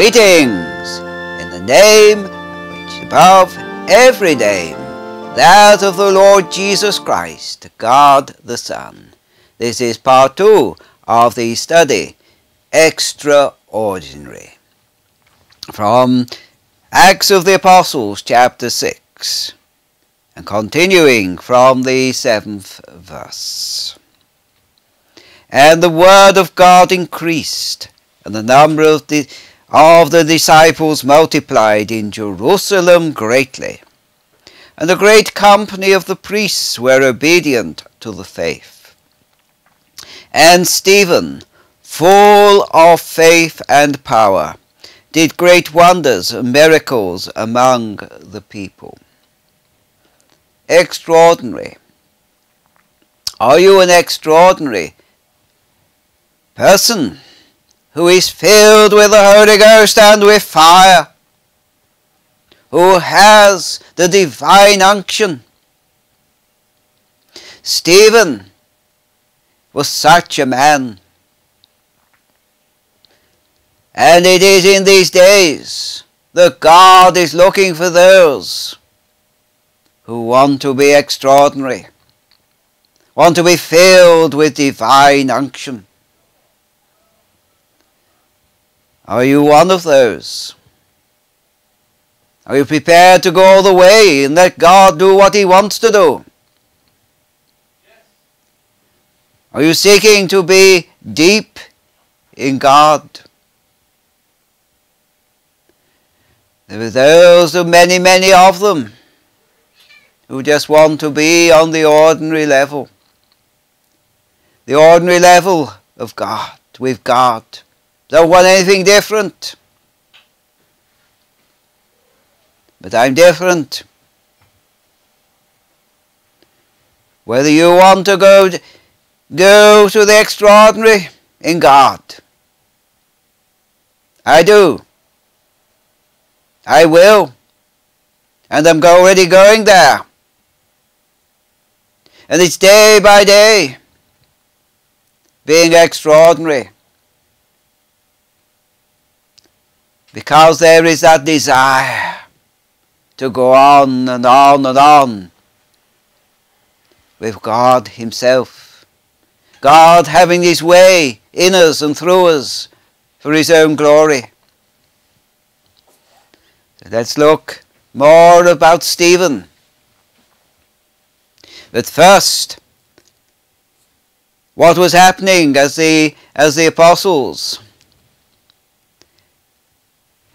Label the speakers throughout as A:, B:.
A: Greetings in the name which is above every name, that of the Lord Jesus Christ, God the Son. This is part two of the study, Extraordinary, from Acts of the Apostles, chapter 6, and continuing from the seventh verse. And the word of God increased, and the number of the, of the disciples multiplied in Jerusalem greatly. And a great company of the priests were obedient to the faith. And Stephen, full of faith and power, did great wonders and miracles among the people. Extraordinary. Are you an extraordinary person who is filled with the Holy Ghost and with fire, who has the divine unction. Stephen was such a man. And it is in these days that God is looking for those who want to be extraordinary, want to be filled with divine unction. Are you one of those? Are you prepared to go all the way and let God do what He wants to do? Yes. Are you seeking to be deep in God? There are those, many, many of them, who just want to be on the ordinary level. The ordinary level of God, with God. Don't want anything different. But I'm different. Whether you want to go, go to the extraordinary in God. I do. I will. And I'm already going there. And it's day by day being extraordinary. Because there is that desire to go on and on and on with God Himself. God having His way in us and through us for His own glory. Let's look more about Stephen. But first, what was happening as the, as the apostles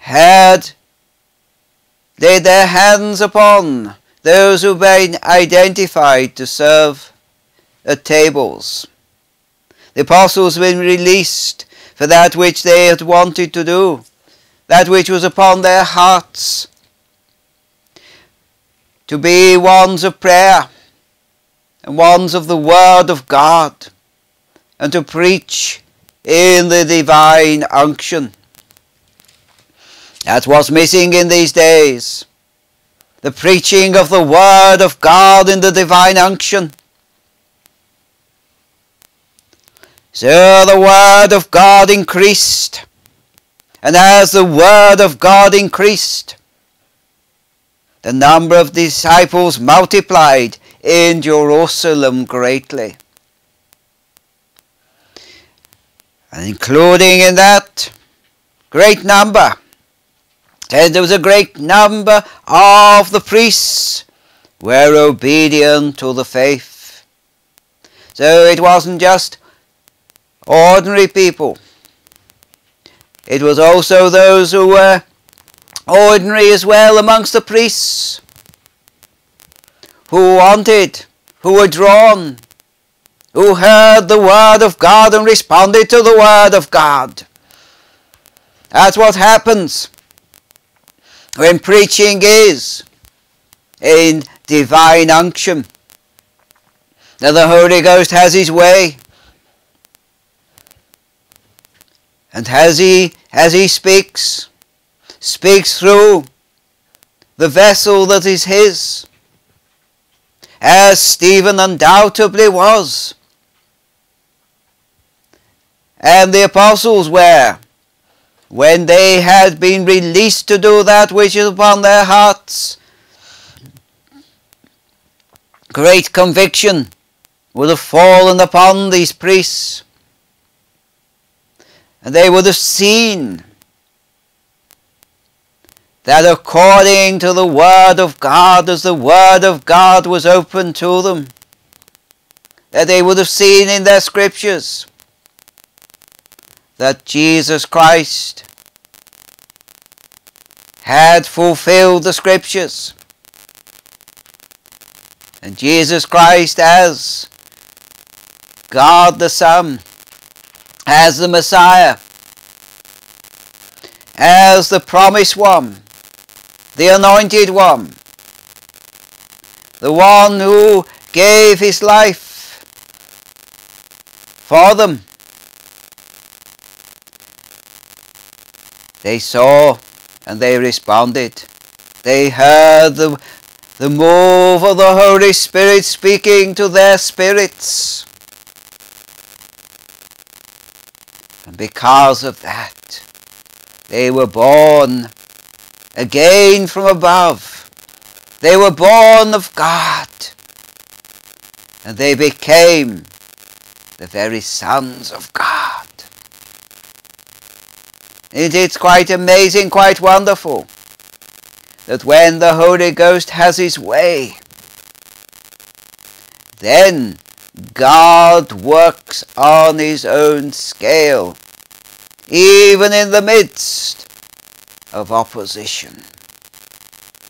A: had laid their hands upon those who had been identified to serve at tables. The apostles been released for that which they had wanted to do, that which was upon their hearts, to be ones of prayer and ones of the Word of God, and to preach in the divine unction. That's what's missing in these days. The preaching of the Word of God in the divine unction. So the Word of God increased. And as the Word of God increased, the number of disciples multiplied in Jerusalem greatly. And including in that great number and there was a great number of the priests were obedient to the faith. So it wasn't just ordinary people. It was also those who were ordinary as well amongst the priests, who wanted, who were drawn, who heard the word of God and responded to the word of God. That's what happens when preaching is in divine unction. That the Holy Ghost has his way. And as he, as he speaks, speaks through the vessel that is his, as Stephen undoubtedly was, and the apostles were, when they had been released to do that which is upon their hearts, great conviction would have fallen upon these priests. And they would have seen that according to the Word of God, as the Word of God was open to them, that they would have seen in their scriptures that Jesus Christ had fulfilled the scriptures. And Jesus Christ as God the Son, as the Messiah, as the promised one, the anointed one, the one who gave his life for them. They saw and they responded. They heard the, the move of the Holy Spirit speaking to their spirits. And because of that, they were born again from above. They were born of God. And they became the very sons of God. It is quite amazing, quite wonderful, that when the Holy Ghost has his way, then God works on his own scale, even in the midst of opposition,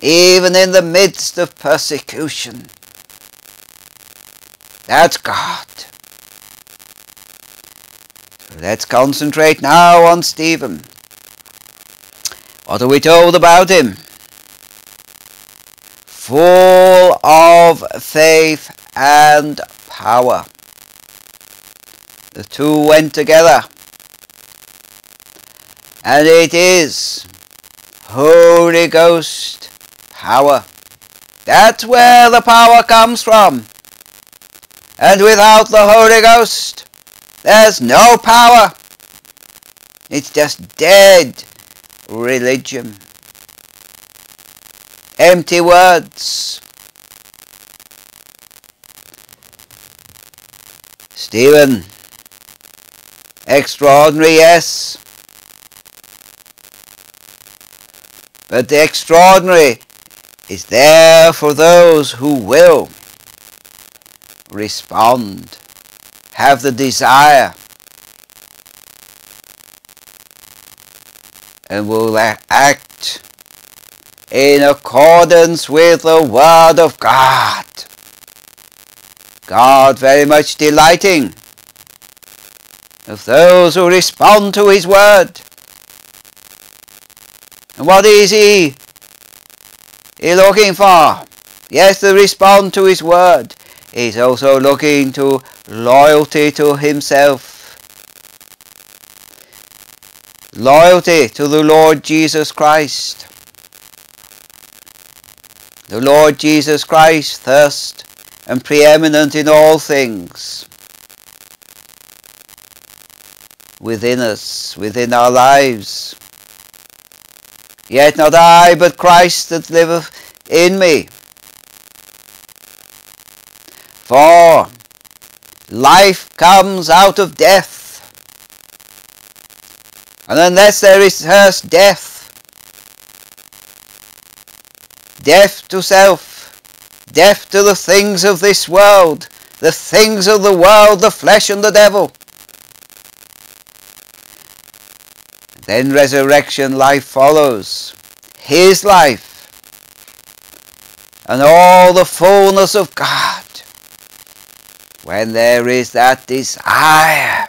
A: even in the midst of persecution. That's God. Let's concentrate now on Stephen. What are we told about him? Full of faith and power. The two went together. And it is Holy Ghost power. That's where the power comes from. And without the Holy Ghost, there's no power. It's just dead religion. Empty words. Stephen, extraordinary, yes. But the extraordinary is there for those who will respond, have the desire and will act in accordance with the Word of God. God very much delighting of those who respond to His Word. And what is He, he looking for? Yes, to respond to His Word. He's also looking to loyalty to Himself Loyalty to the Lord Jesus Christ. The Lord Jesus Christ, first and preeminent in all things. Within us, within our lives. Yet not I, but Christ that liveth in me. For life comes out of death and unless there is first death, death to self, death to the things of this world, the things of the world, the flesh and the devil, then resurrection life follows, his life, and all the fullness of God, when there is that desire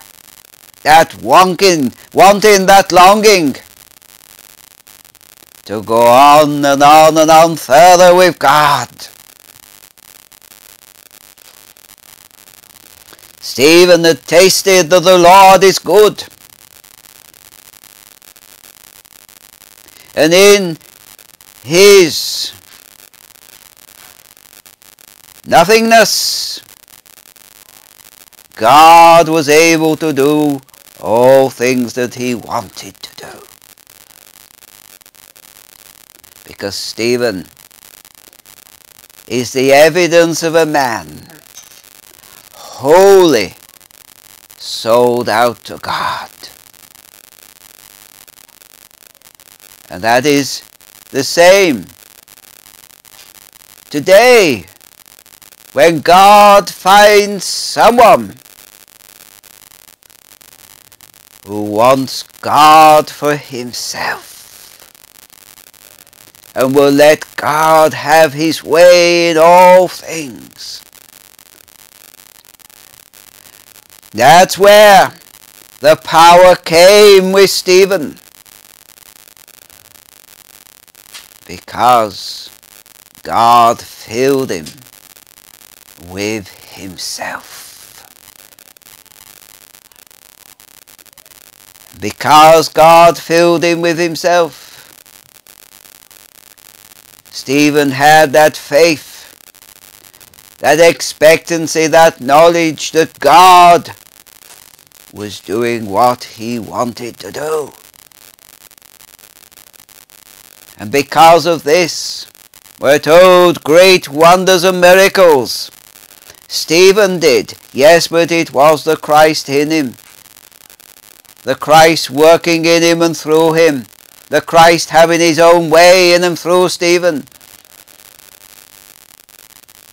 A: that wanting, wanting, that longing to go on and on and on further with God. Stephen had tasted that the Lord is good. And in his nothingness, God was able to do all things that he wanted to do. Because Stephen is the evidence of a man wholly sold out to God. And that is the same today when God finds someone who wants God for himself and will let God have his way in all things. That's where the power came with Stephen. Because God filled him with himself. Because God filled him with himself, Stephen had that faith, that expectancy, that knowledge that God was doing what he wanted to do. And because of this, were told great wonders and miracles. Stephen did, yes, but it was the Christ in him. The Christ working in him and through him. The Christ having his own way in and through Stephen.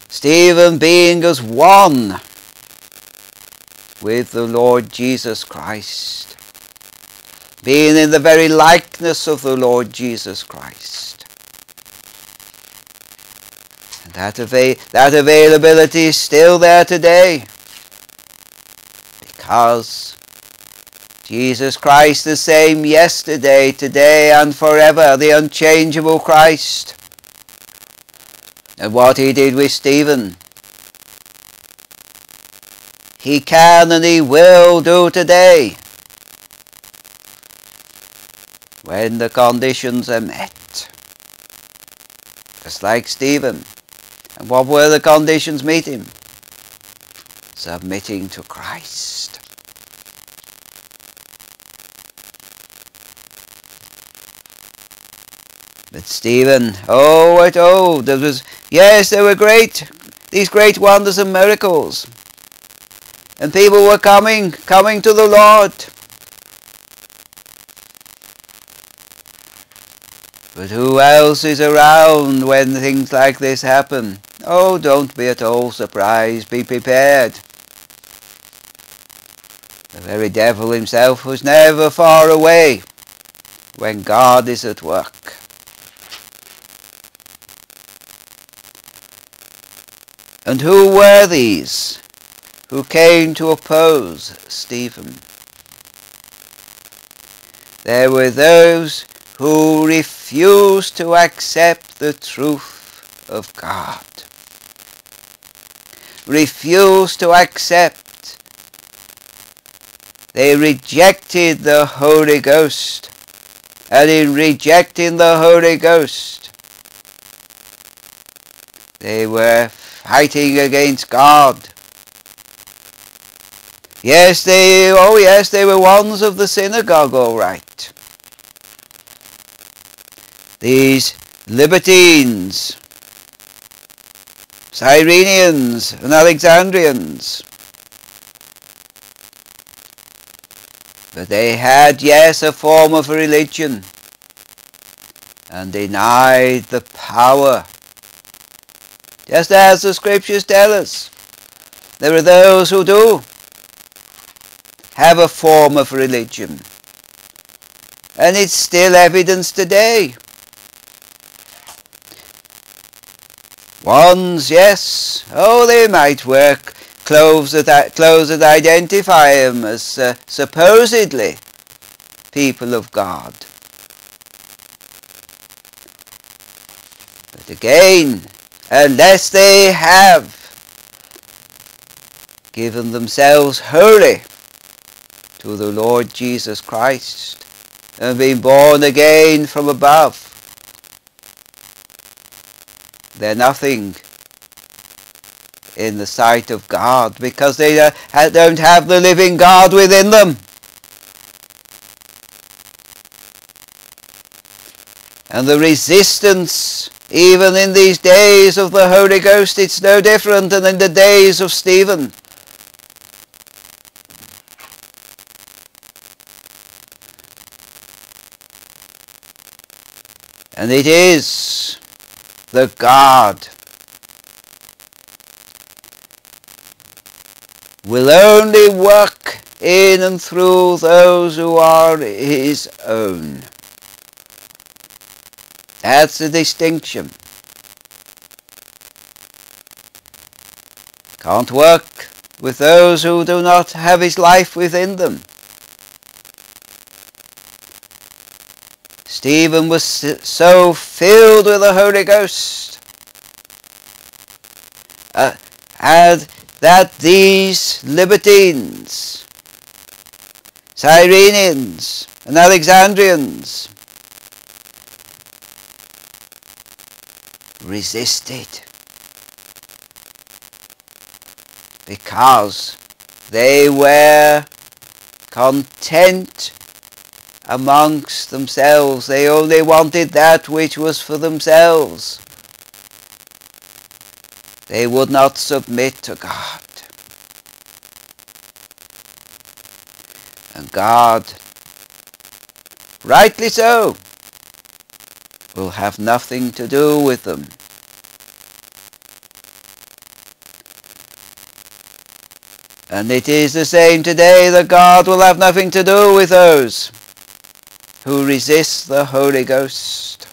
A: Stephen being as one with the Lord Jesus Christ, being in the very likeness of the Lord Jesus Christ. And that, ava- that availability is still there today because Jesus Christ the same yesterday, today and forever, the unchangeable Christ. And what he did with Stephen he can and He will do today when the conditions are met. Just like Stephen. And what were the conditions meet him? Submitting to Christ. But Stephen, oh, what, oh, there was, yes, there were great, these great wonders and miracles. And people were coming, coming to the Lord. But who else is around when things like this happen? Oh, don't be at all surprised. Be prepared. The very devil himself was never far away when God is at work. And who were these? who came to oppose Stephen. There were those who refused to accept the truth of God, refused to accept. They rejected the Holy Ghost, and in rejecting the Holy Ghost, they were fighting against God Yes, they, oh yes, they were ones of the synagogue, all right. These libertines, Cyrenians and Alexandrians. But they had, yes, a form of religion and denied the power. Just as the scriptures tell us, there are those who do have a form of religion. And it's still evidence today. Ones, yes, oh, they might work. clothes that, clothes that identify them as uh, supposedly people of God. But again, unless they have given themselves wholly to the Lord Jesus Christ and been born again from above. They're nothing in the sight of God because they don't have the living God within them. And the resistance, even in these days of the Holy Ghost, it's no different than in the days of Stephen. And it is the God will only work in and through those who are his own. That's the distinction. Can't work with those who do not have his life within them. Stephen was so filled with the Holy Ghost uh, and that these libertines, Cyrenians and Alexandrians resisted because they were content amongst themselves. They only wanted that which was for themselves. They would not submit to God. And God, rightly so, will have nothing to do with them. And it is the same today that God will have nothing to do with those who resist the Holy Ghost.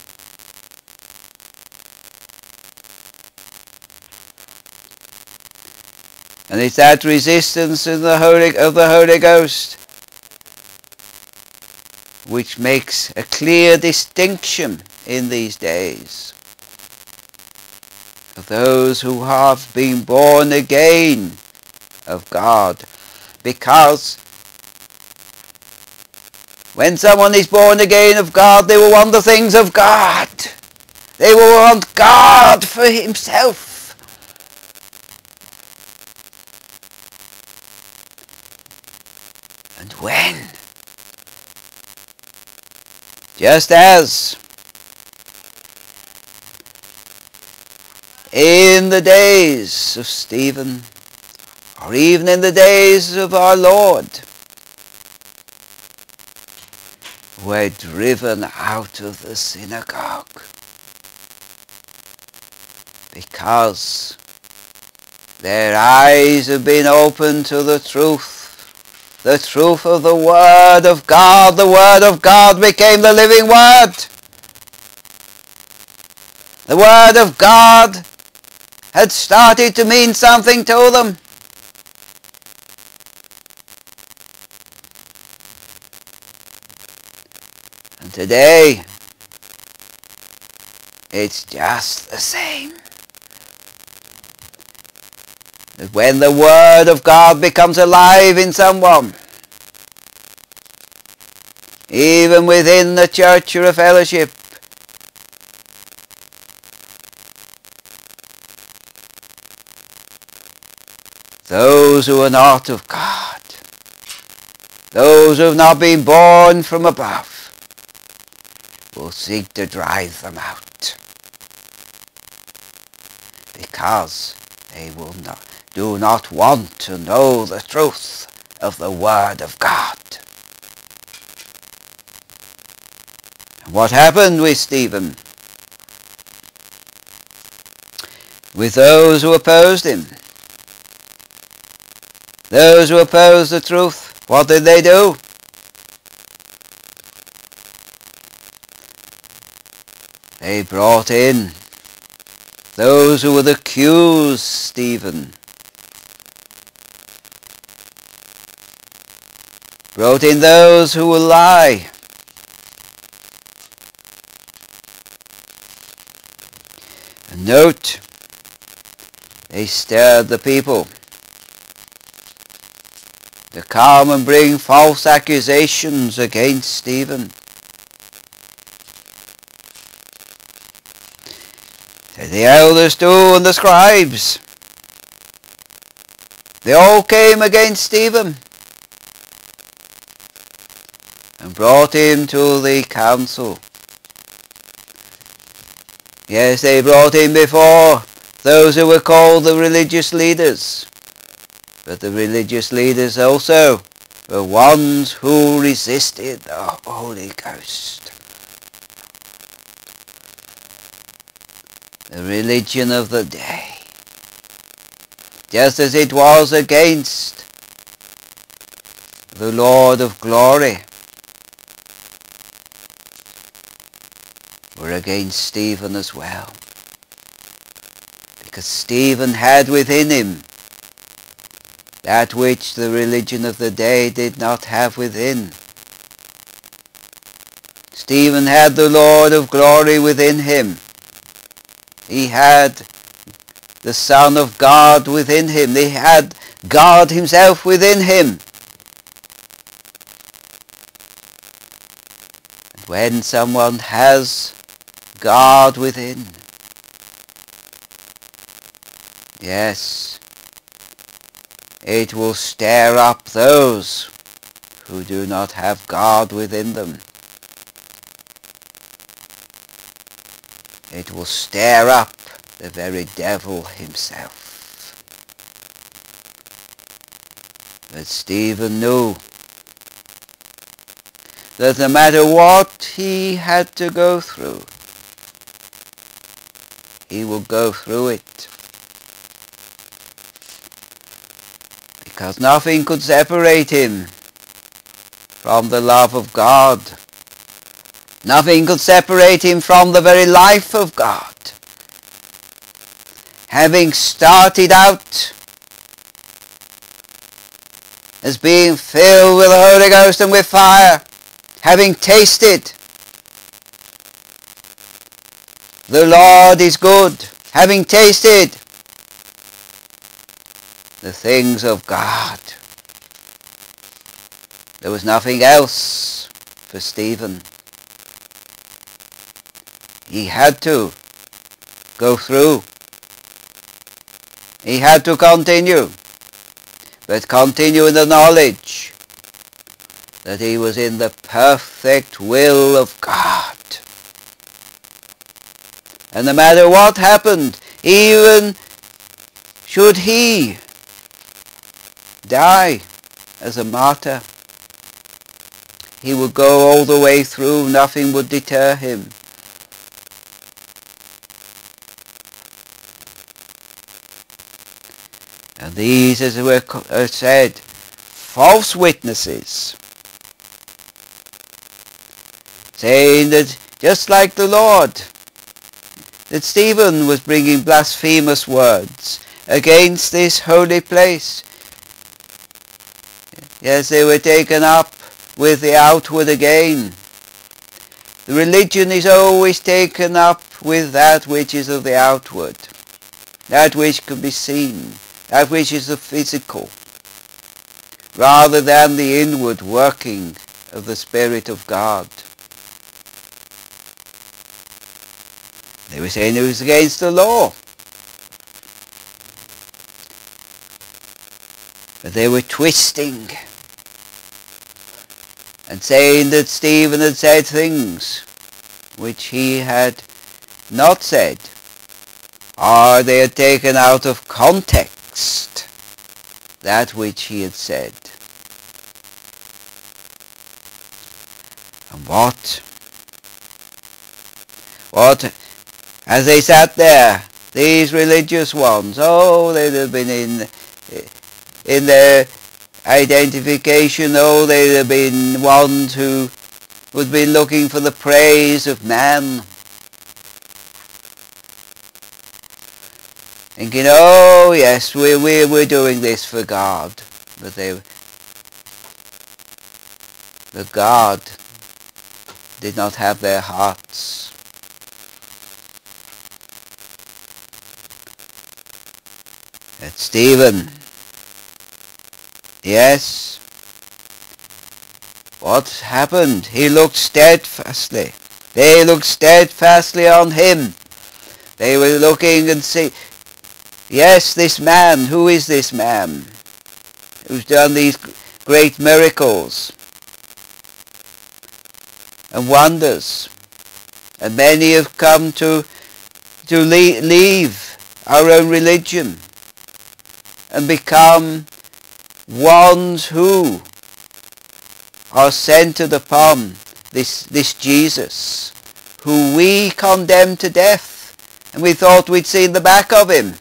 A: And it's that resistance in the Holy, of the Holy Ghost which makes a clear distinction in these days of those who have been born again of God because when someone is born again of God, they will want the things of God. They will want God for himself. And when? Just as in the days of Stephen, or even in the days of our Lord, were driven out of the synagogue because their eyes have been opened to the truth, the truth of the Word of God. The Word of God became the living Word. The Word of God had started to mean something to them. And today, it's just the same. That when the Word of God becomes alive in someone, even within the church or a fellowship, those who are not of God, those who have not been born from above, will seek to drive them out because they will not, do not want to know the truth of the Word of God. And what happened with Stephen? With those who opposed him? Those who opposed the truth, what did they do? They brought in those who would accuse Stephen. Brought in those who will lie. And note, they stirred the people to come and bring false accusations against Stephen. the elders too and the scribes. They all came against Stephen and brought him to the council Yes, they brought him before those who were called the religious leaders. But the religious leaders also were ones who resisted the Holy Ghost. The religion of the day. Just as it was against the Lord of glory were against Stephen as well. Because Stephen had within him that which the religion of the day did not have within. Stephen had the Lord of glory within him. He had the Son of God within him. He had God himself within him. And when someone has God within, yes, it will stir up those who do not have God within them. It will stir up the very devil himself. But Stephen knew that no matter what he had to go through, he will go through it. Because nothing could separate him from the love of God. Nothing could separate him from the very life of God. Having started out as being filled with the Holy Ghost and with fire, having tasted The Lord is good, having tasted the things of God. There was nothing else for Stephen. He had to go through. He had to continue, but continue in the knowledge that he was in the perfect will of God. And no matter what happened, even should he die as a martyr, he would go all the way through, nothing would deter him. And these, as were uh, said, false witnesses, saying that just like the Lord, that Stephen was bringing blasphemous words against this holy place. Yes, they were taken up with the outward again. The religion is always taken up with that which is of the outward, that which can be seen, that which is the physical, rather than the inward working of the Spirit of God. They were saying it was against the law. But they were twisting and saying that Stephen had said things which he had not said, or they had taken out of context that which he had said. And what? What as they sat there, these religious ones, oh, they'd have been in, in their identification, oh, they'd have been ones who would be looking for the praise of man. Thinking, oh yes, we, we, we're doing this for God. But they, but God did not have their hearts. That's Stephen. Yes. What happened? He looked steadfastly. They looked steadfastly on him. They were looking and see, yes, this man, who is this man who's done these great miracles and wonders? And many have come to to leave our own religion and become ones who are centered upon this, this Jesus, who we condemned to death, and we thought we'd seen the back of him.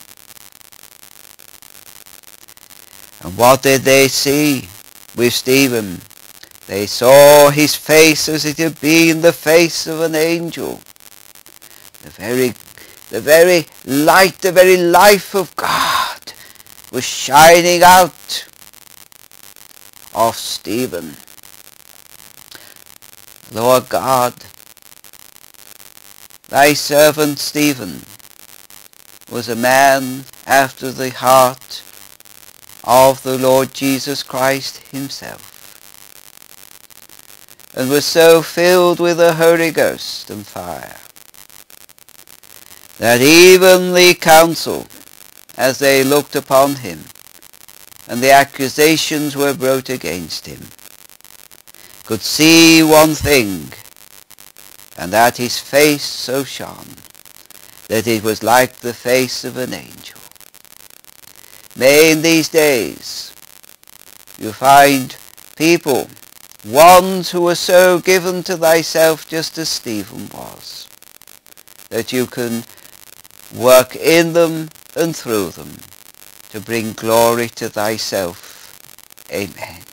A: And what did they see with Stephen? They saw his face as it had been the face of an angel. The very, the very light, the very life of God was shining out of Stephen. Lord God, thy servant Stephen was a man after the heart of the Lord Jesus Christ himself and was so filled with the Holy Ghost and fire that even the council, as they looked upon him, and the accusations were brought against him, could see one thing, and that his face so shone, that it was like the face of an angel. May in these days you find people, ones who are so given to thyself just as Stephen was, that you can work in them and through them to bring glory to thyself. Amen.